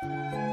Fala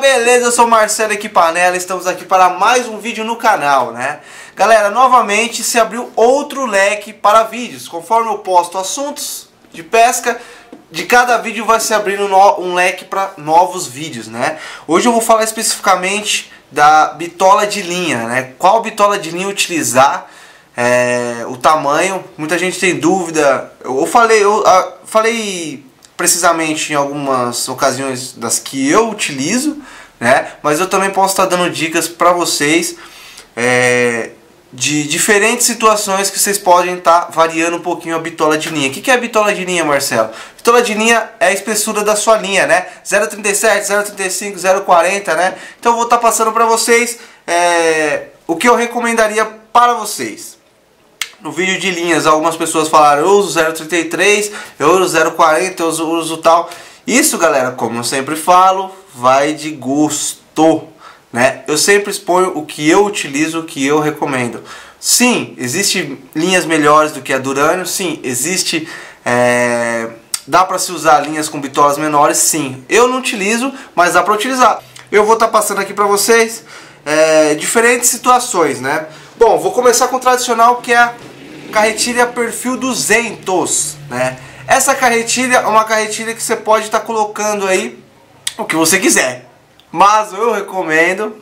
beleza? Eu sou Marcelo aqui Panela, estamos aqui para mais um vídeo no canal, né? Galera, novamente se abriu outro leque para vídeos, conforme eu posto assuntos de pesca, de cada vídeo vai se abrindo um leque para novos vídeos, né? Hoje eu vou falar especificamente da bitola de linha, né? Qual bitola de linha utilizar, é, o tamanho, muita gente tem dúvida, eu falei, eu, eu falei precisamente em algumas ocasiões das que eu utilizo, né? Mas eu também posso estar dando dicas para vocês é, de diferentes situações que vocês podem estar variando um pouquinho a bitola de linha. O que é a bitola de linha, Marcelo? Bitola de linha é a espessura da sua linha, né? 0,37, 0,35, 0,40, né? Então eu vou estar passando para vocês é, o que eu recomendaria para vocês no vídeo de linhas, algumas pessoas falaram eu uso 0,33, eu uso 0,40, eu uso, uso tal. Isso, galera, como eu sempre falo, vai de gosto, né? Eu sempre exponho o que eu utilizo, o que eu recomendo. Sim, existem linhas melhores do que a Duranio, sim, existe... É... Dá para se usar linhas com bitolas menores, sim. Eu não utilizo, mas dá para utilizar. Eu vou estar tá passando aqui para vocês é, diferentes situações, né? Bom, vou começar com o tradicional que é a carretilha perfil 200, né? Essa carretilha é uma carretilha que você pode estar tá colocando aí o que você quiser. Mas eu recomendo,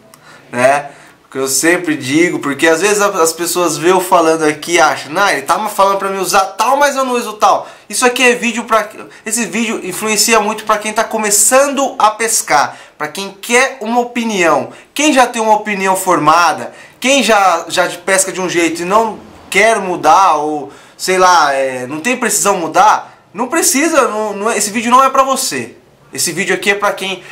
né? Que eu sempre digo, porque às vezes as pessoas vê eu falando aqui e acham, não, ele tá falando para mim usar tal, mas eu não uso tal. Isso aqui é vídeo para esse vídeo influencia muito para quem está começando a pescar, para quem quer uma opinião. Quem já tem uma opinião formada, quem já já pesca de um jeito e não quer mudar ou sei lá, é, não tem precisão mudar, não precisa, não, não, esse vídeo não é pra você. Esse vídeo aqui é pra quem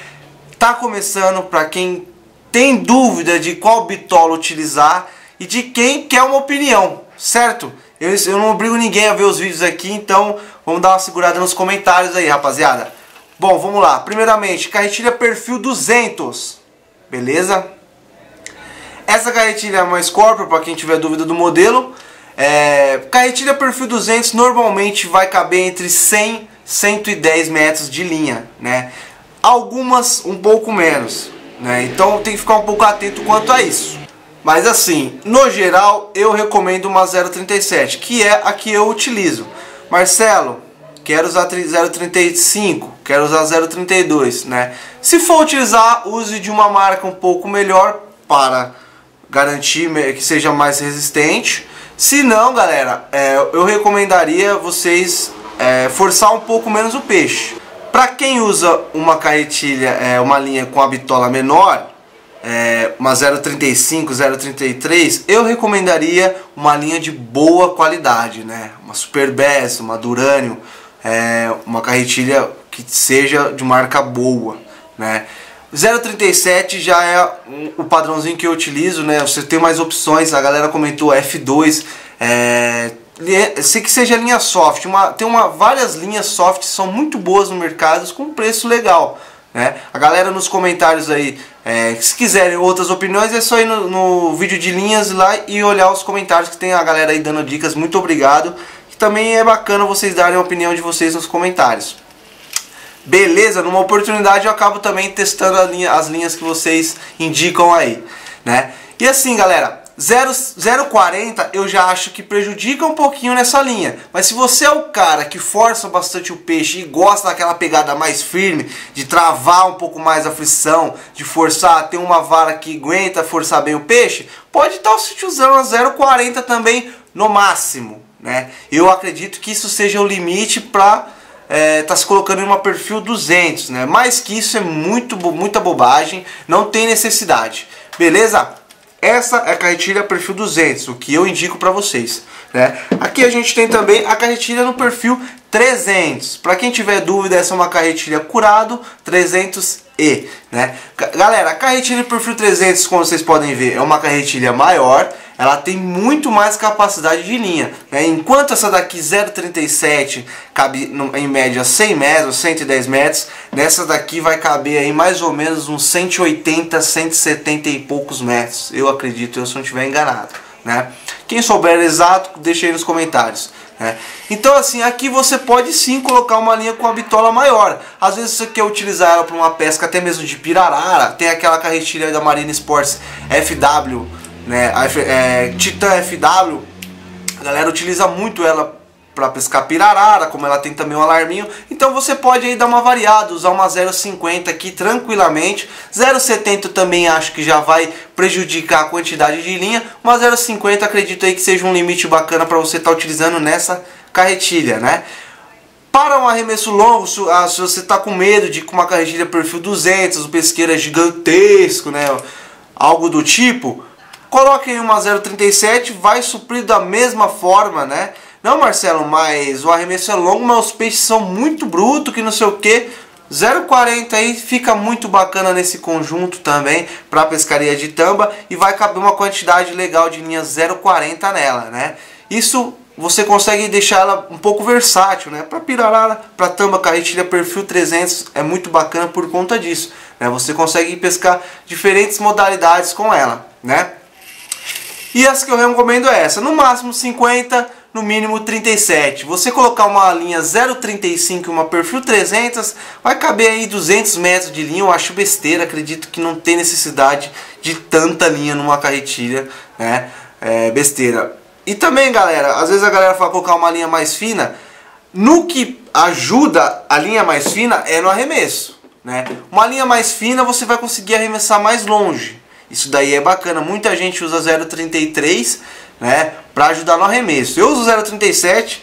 tá começando, pra quem tem dúvida de qual bitola utilizar e de quem quer uma opinião, certo? Eu, eu não obrigo ninguém a ver os vídeos aqui, então vamos dar uma segurada nos comentários aí, rapaziada. Bom, vamos lá. Primeiramente, carretilha perfil 200, beleza? Essa carretilha é uma Scorpio, para quem tiver dúvida do modelo. É, carretilha perfil 200 normalmente vai caber entre 100 e 110 metros de linha, né? Algumas um pouco menos, né? Então tem que ficar um pouco atento quanto a isso. Mas assim, no geral, eu recomendo uma 037, que é a que eu utilizo. Marcelo, quero usar 035, quero usar 032, né? Se for utilizar, use de uma marca um pouco melhor para garantir que seja mais resistente se não, galera, é, eu recomendaria vocês é, forçar um pouco menos o peixe. Para quem usa uma carretilha, é, uma linha com a bitola menor, é, uma 0,35, 0,33, eu recomendaria uma linha de boa qualidade, né? Uma Super Bass, uma Duranio, é, uma carretilha que seja de marca boa, né? 037 já é o padrãozinho que eu utilizo, né? Você tem mais opções, a galera comentou F2, é, sei que seja linha soft, uma, tem uma, várias linhas soft são muito boas no mercado com preço legal. Né? A galera nos comentários aí, é, se quiserem outras opiniões, é só ir no, no, vídeo de linhas lá e olhar os comentários que tem a galera aí dando dicas. Muito obrigado. Que também é bacana vocês darem a opinião de vocês nos comentários. Beleza, numa oportunidade eu acabo também testando linha, as linhas que vocês indicam aí, né? E assim, galera, 0,40 eu já acho que prejudica um pouquinho nessa linha. Mas se você é o cara que força bastante o peixe e gosta daquela pegada mais firme, de travar um pouco mais a frição, de forçar, ter uma vara que aguenta forçar bem o peixe, pode estar usando a 0,40 também no máximo, né? Eu acredito que isso seja o limite para é, tá se colocando em uma perfil 200, né? Mais que isso é muito, muita bobagem, não tem necessidade. Beleza? essa é a carretilha perfil 200, o que eu indico para vocês. Né? Aqui a gente tem também a carretilha no perfil 300. Para quem tiver dúvida, essa é uma carretilha curado 300E. Né? Galera, a carretilha perfil 300, como vocês podem ver, é uma carretilha maior. Ela tem muito mais capacidade de linha. Né? Enquanto essa daqui 0,37 cabe em média 100 metros, 110 metros, nessa daqui vai caber aí mais ou menos uns 180, 170 e poucos metros. Eu acredito, eu se não estiver enganado. Né? Quem souber exato, deixe aí nos comentários. Né? Então assim, aqui você pode sim colocar uma linha com a bitola maior. Às vezes você quer utilizar ela para uma pesca até mesmo de pirarara. Tem aquela carretilha da Marina Sports FW, né? A é, Titan FW. A galera utiliza muito ela para pescar pirarara, como ela tem também um alarminho. Então você pode aí dar uma variada, usar uma 0,50 aqui tranquilamente. 0,70 também acho que já vai prejudicar a quantidade de linha. Uma 0,50 acredito aí que seja um limite bacana para você estar tá utilizando nessa carretilha, né? Para um arremesso longo, se, ah, você está com medo de com uma carretilha perfil 200, o pesqueiro é gigantesco, né? Algo do tipo, coloque aí uma 0,37, vai suprir da mesma forma, né? Não, Marcelo, mas o arremesso é longo, mas os peixes são muito brutos, que não sei o que. 0,40 aí fica muito bacana nesse conjunto também para pescaria de tamba e vai caber uma quantidade legal de linha 0,40 nela, né? Isso você consegue deixar ela um pouco versátil, né? Para pirarara, para tamba, carretilha perfil 300 é muito bacana por conta disso, né? Você consegue pescar diferentes modalidades com ela, né? E as que eu recomendo é essa, no máximo 50 no mínimo 37. Você colocar uma linha 0,35 e uma perfil 300, vai caber aí 200 metros de linha. Eu acho besteira, acredito que não tem necessidade de tanta linha numa carretilha, né? É besteira. E também, galera, às vezes a galera fala colocar uma linha mais fina. No que ajuda a linha mais fina é no arremesso, né? Uma linha mais fina você vai conseguir arremessar mais longe. Isso daí é bacana. Muita gente usa 0,33 né, para ajudar no arremesso. Eu uso 0,37,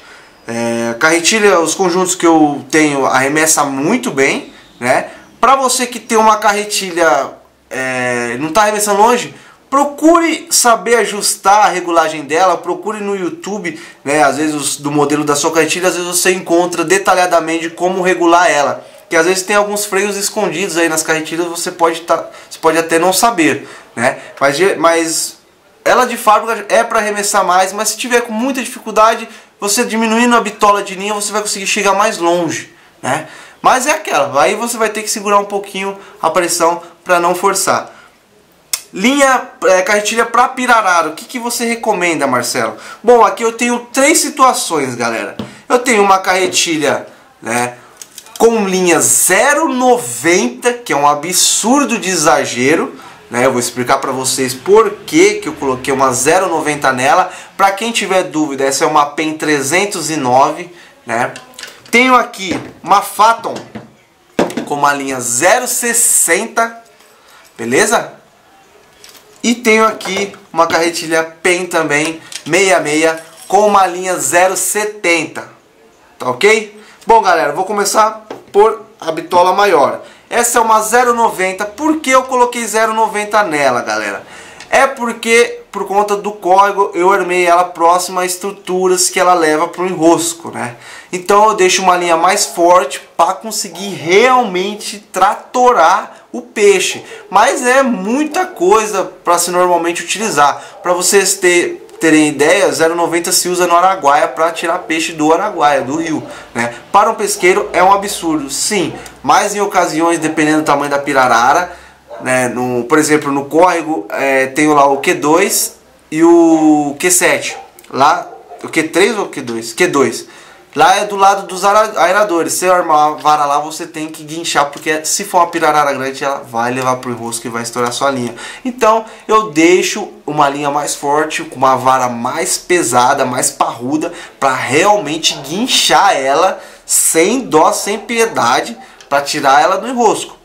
é, carretilha, os conjuntos que eu tenho arremessa muito bem, né? Para você que tem uma carretilha é, não está arremessando longe, procure saber ajustar a regulagem dela, procure no YouTube, né, às vezes do modelo da sua carretilha, às vezes você encontra detalhadamente como regular ela. Que às vezes tem alguns freios escondidos aí nas carretilhas, você pode, tá, você pode até não saber, né? Mas, mas ela de fábrica é para arremessar mais, mas se tiver com muita dificuldade, você diminuindo a bitola de linha, você vai conseguir chegar mais longe, né? Mas é aquela, aí você vai ter que segurar um pouquinho a pressão para não forçar. Linha é, carretilha para pirarara, o que, que você recomenda, Marcelo? Bom, aqui eu tenho três situações, galera. Eu tenho uma carretilha, né, com linha 0,90, que é um absurdo de exagero, né? Eu vou explicar para vocês por que, que eu coloquei uma 0,90 nela. Para quem tiver dúvida, essa é uma PEN 309, né? Tenho aqui uma Phaeton com uma linha 0,60, beleza? E tenho aqui uma carretilha PEN também 66 com uma linha 0,70, tá ok? Bom galera, vou começar por a bitola maior. Essa é uma 0,90. Por que eu coloquei 0,90 nela, galera? É porque, por conta do código, eu armei ela próxima a estruturas que ela leva para o enrosco, né? Então eu deixo uma linha mais forte para conseguir realmente tratorar o peixe. Mas é muita coisa para se normalmente utilizar. Para vocês ter, terem ideia, 0,90 se usa no Araguaia para tirar peixe do Araguaia, do rio. Né? Para um pesqueiro é um absurdo, sim, mas em ocasiões, dependendo do tamanho da pirarara, né, no, por exemplo, no córrego, é, tenho lá o Q2 e o Q7. Lá, o Q3 ou o Q2? Q2. Lá é do lado dos aeradores. Se armar a vara lá, você tem que guinchar, porque se for uma pirarara grande, ela vai levar pro enrosco e vai estourar sua linha. Então, eu deixo uma linha mais forte, com uma vara mais pesada, mais parruda, para realmente guinchar ela sem dó, sem piedade, para tirar ela do enrosco.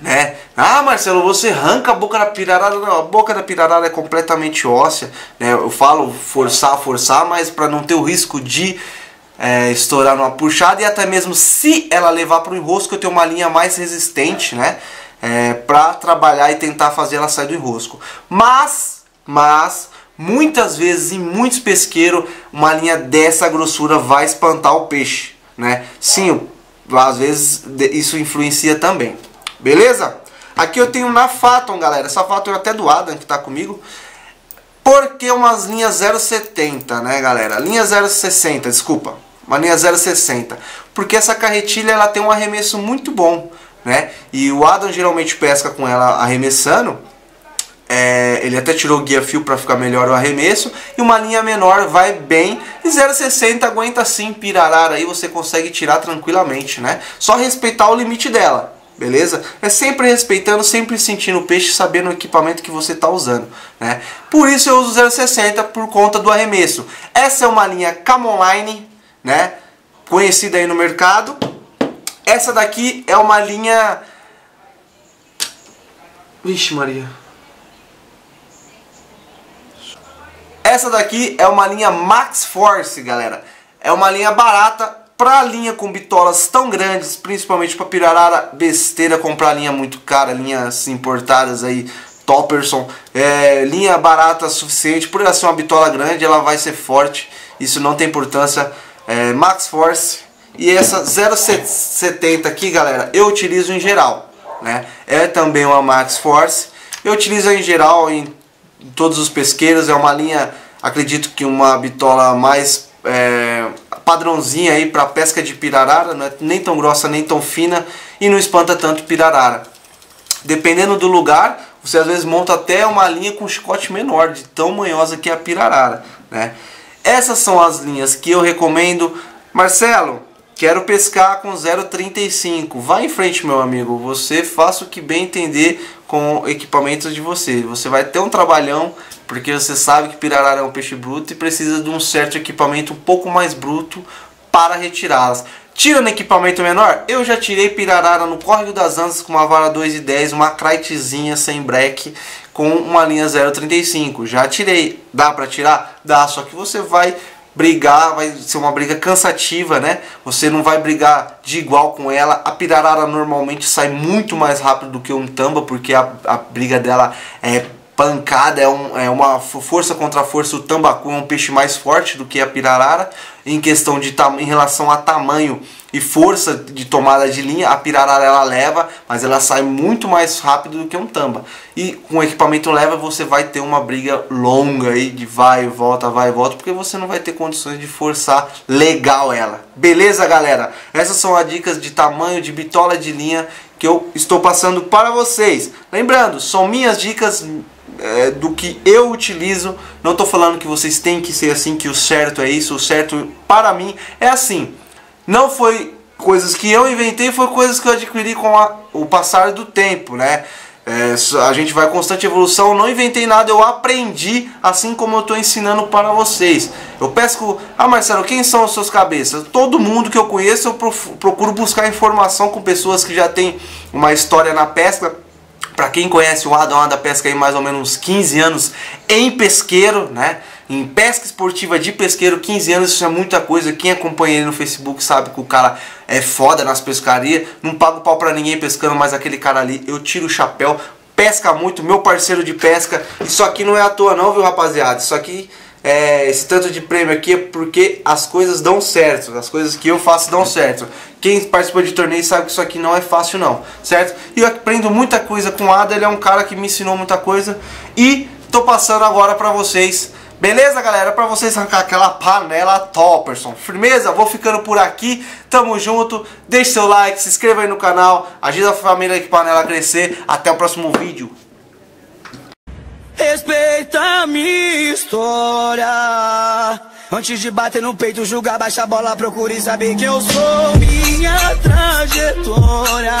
Né? Ah, Marcelo, você arranca a boca da pirarara. Não, a boca da pirarara é completamente óssea. Né? Eu falo forçar, forçar, mas para não ter o risco de é, estourar numa puxada e até mesmo se ela levar para o enrosco eu tenho uma linha mais resistente, né? É, para trabalhar e tentar fazer ela sair do enrosco. Mas mas muitas vezes em muitos pesqueiros uma linha dessa grossura vai espantar o peixe, né? Sim, às vezes isso influencia também. Beleza? Aqui eu tenho na Faton, galera. Essa Faton é até do Adam que está comigo. Por que umas linhas 0,70, né, galera? Linha 0,60, desculpa. Uma linha 0,60. Porque essa carretilha ela tem um arremesso muito bom, né? E o Adam geralmente pesca com ela arremessando. É, ele até tirou guia fio para ficar melhor o arremesso. E uma linha menor vai bem. E 0,60 aguenta sim pirarara aí. Você consegue tirar tranquilamente, né? Só respeitar o limite dela beleza? É sempre respeitando, sempre sentindo o peixe, sabendo o equipamento que você está usando, né? Por isso eu uso 0,60 por conta do arremesso. Essa é uma linha Camonline, né? Conhecida aí no mercado. Essa daqui é uma linha... Vixe Maria. Essa daqui é uma linha Max Force, galera. É uma linha barata, para linha com bitolas tão grandes, principalmente para pirarara, besteira comprar linha muito cara, linhas importadas aí, Topperson, é, linha barata suficiente, por ela ser uma bitola grande, ela vai ser forte, isso não tem importância. É, Max Force e essa 0,70 aqui, galera, eu utilizo em geral, né? É também uma Max Force, eu utilizo em geral em todos os pesqueiros, é uma linha, acredito que uma bitola mais é, padrãozinha aí para pesca de pirarara, não é nem tão grossa nem tão fina e não espanta tanto pirarara. Dependendo do lugar, você às vezes monta até uma linha com chicote menor, de tão manhosa que é a pirarara. Né? Essas são as linhas que eu recomendo. Marcelo, quero pescar com 0,35. Vá em frente, meu amigo. Você faça o que bem entender com equipamentos de você. Você vai ter um trabalhão, porque você sabe que pirarara é um peixe bruto e precisa de um certo equipamento um pouco mais bruto para retirá-las. Tira no equipamento menor? Eu já tirei pirarara no Córrego das Antas com uma vara 2,10, uma critezinha sem break com uma linha 0,35. Já tirei. Dá para tirar? Dá, só que você vai brigar, vai ser uma briga cansativa, né? Você não vai brigar de igual com ela. A pirarara normalmente sai muito mais rápido do que um tamba, porque a, a briga dela é pancada, é, um, é uma força contra força. O tambacu é um peixe mais forte do que a pirarara. Em questão de em relação a tamanho e força de tomada de linha, a pirarara ela leva, mas ela sai muito mais rápido do que um tamba. E com equipamento leva, você vai ter uma briga longa aí de vai e volta, vai e volta, porque você não vai ter condições de forçar legal ela. Beleza, galera? Essas são as dicas de tamanho de bitola de linha que eu estou passando para vocês. Lembrando, são minhas dicas é, do que eu utilizo. Não estou falando que vocês têm que ser assim, que o certo é isso. O certo para mim é assim. Não foi coisas que eu inventei, foi coisas que eu adquiri com a, o passar do tempo, né? É, a gente vai constante evolução, não inventei nada, eu aprendi assim como eu estou ensinando para vocês. Eu pesco, ah Marcelo, quem são os seus cabeças? Todo mundo que eu conheço, eu procuro buscar informação com pessoas que já têm uma história na pesca para quem conhece o Adam da pesca aí mais ou menos uns 15 anos em pesqueiro, né? Em pesca esportiva de pesqueiro, 15 anos, isso é muita coisa. Quem acompanha ele no Facebook sabe que o cara é foda nas pescarias. Não pago pau pra ninguém pescando, mas aquele cara ali, eu tiro o chapéu. Pesca muito, meu parceiro de pesca. Isso aqui não é à toa não, viu rapaziada? Isso aqui é, esse tanto de prêmio aqui é porque as coisas dão certo, as coisas que eu faço dão certo. Quem participa de torneio sabe que isso aqui não é fácil não, certo? E eu aprendo muita coisa com o Ada, ele é um cara que me ensinou muita coisa e tô passando agora pra vocês. Beleza, galera? Pra vocês arrancar aquela panela Topperson. Firmeza? Vou ficando por aqui. Tamo junto. Deixe seu like, se inscreva aí no canal. Ajuda a família aqui panela a crescer. Até o próximo vídeo. Respeita a minha história. Antes de bater no peito, julgar, baixa a bola, procure saber que eu sou minha trajetória.